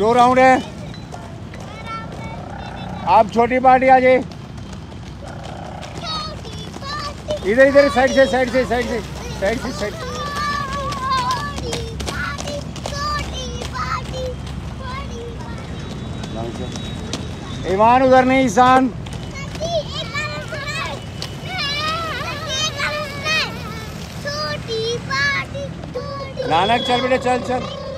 दो राउंड है। आप छोटी पार्टी आ जाइए। इधर इधर, साइड से साइड से साइड से साइड से, साइड ईमान उधर नहीं, ईशान। नानक, चल बेटे, चल चल।